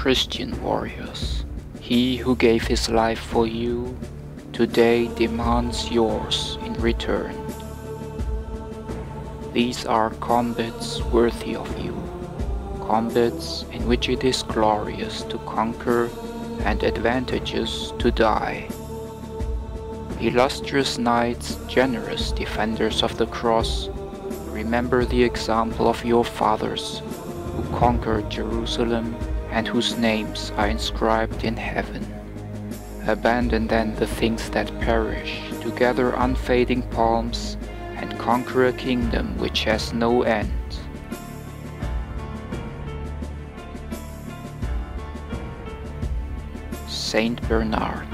Christian warriors, he who gave his life for you today demands yours in return. These are combats worthy of you, combats in which it is glorious to conquer and advantageous to die. Illustrious knights, generous defenders of the cross, remember the example of your fathers who conquered Jerusalem and whose names are inscribed in heaven. Abandon then the things that perish to gather unfading palms and conquer a kingdom which has no end. Saint Bernard